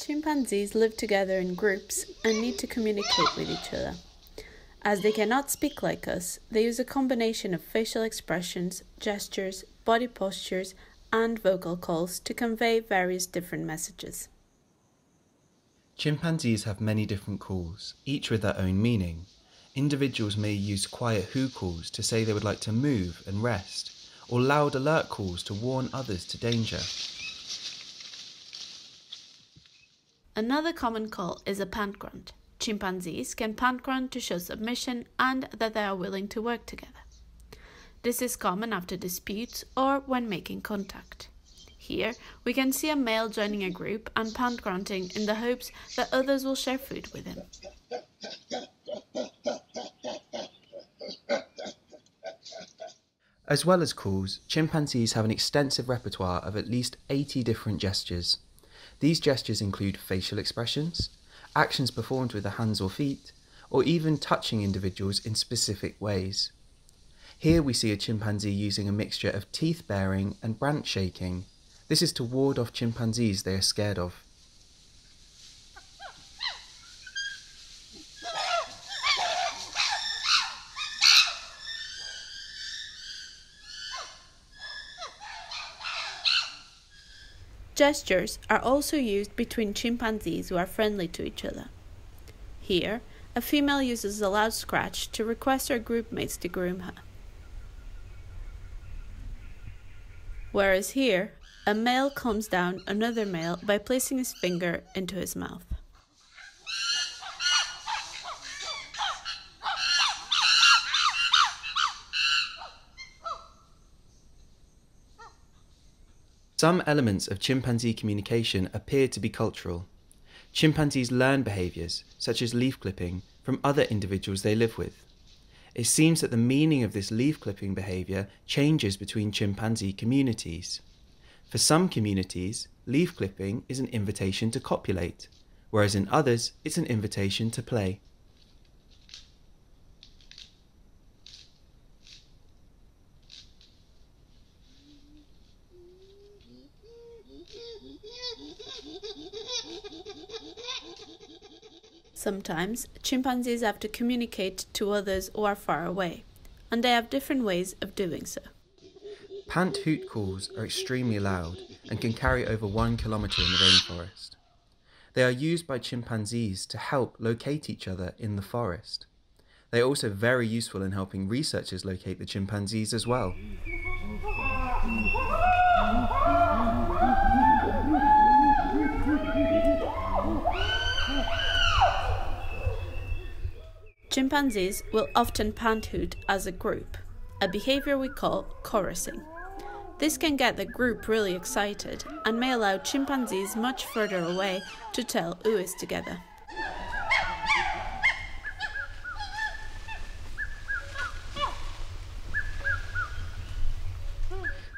Chimpanzees live together in groups and need to communicate with each other. As they cannot speak like us, they use a combination of facial expressions, gestures, body postures, and vocal calls to convey various different messages. Chimpanzees have many different calls, each with their own meaning. Individuals may use quiet hoo calls to say they would like to move and rest, or loud alert calls to warn others to danger. Another common call is a pant grunt. Chimpanzees can pant grunt to show submission and that they are willing to work together. This is common after disputes or when making contact. Here, we can see a male joining a group and pant grunting in the hopes that others will share food with him. As well as calls, chimpanzees have an extensive repertoire of at least 80 different gestures. These gestures include facial expressions, actions performed with the hands or feet, or even touching individuals in specific ways. Here we see a chimpanzee using a mixture of teeth baring and branch shaking. This is to ward off chimpanzees they are scared of. Gestures are also used between chimpanzees who are friendly to each other. Here, a female uses a loud scratch to request her groupmates to groom her. Whereas here, a male calms down another male by placing his finger into his mouth. Some elements of chimpanzee communication appear to be cultural. Chimpanzees learn behaviours, such as leaf clipping, from other individuals they live with. It seems that the meaning of this leaf clipping behaviour changes between chimpanzee communities. For some communities, leaf clipping is an invitation to copulate, whereas in others, it's an invitation to play. Sometimes chimpanzees have to communicate to others who are far away, and they have different ways of doing so. Pant hoot calls are extremely loud and can carry over one kilometre in the rainforest. They are used by chimpanzees to help locate each other in the forest. They are also very useful in helping researchers locate the chimpanzees as well. Chimpanzees will often pant hoot as a group, a behavior we call chorusing. This can get the group really excited and may allow chimpanzees much further away to tell who is together.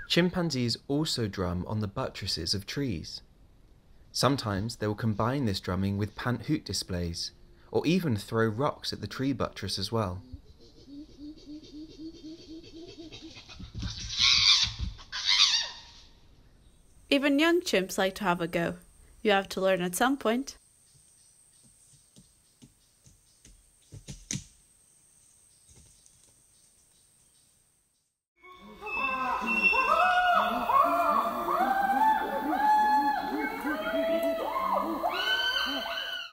Chimpanzees also drum on the buttresses of trees. Sometimes they will combine this drumming with pant hoot displays, or even throw rocks at the tree buttress as well. Even young chimps like to have a go. You have to learn at some point.